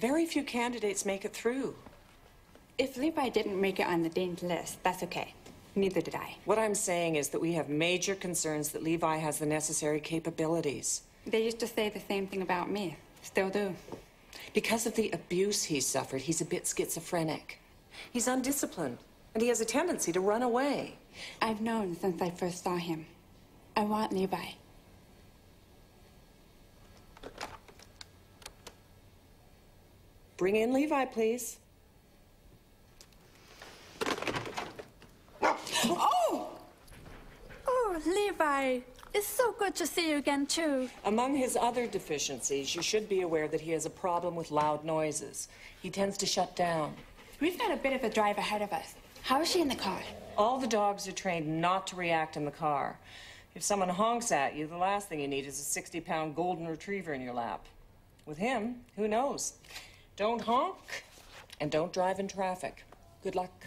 Very few candidates make it through. If Levi didn't make it on the dean's list, that's okay. Neither did I. What I'm saying is that we have major concerns that Levi has the necessary capabilities. They used to say the same thing about me. Still do. Because of the abuse he's suffered, he's a bit schizophrenic. He's undisciplined, and he has a tendency to run away. I've known since I first saw him. I want Levi. Bring in Levi, please. Oh! Oh, Levi, it's so good to see you again, too. Among his other deficiencies, you should be aware that he has a problem with loud noises. He tends to shut down. We've got a bit of a drive ahead of us. How is she in the car? All the dogs are trained not to react in the car. If someone honks at you, the last thing you need is a 60 pound golden retriever in your lap. With him, who knows? Don't honk and don't drive in traffic. Good luck.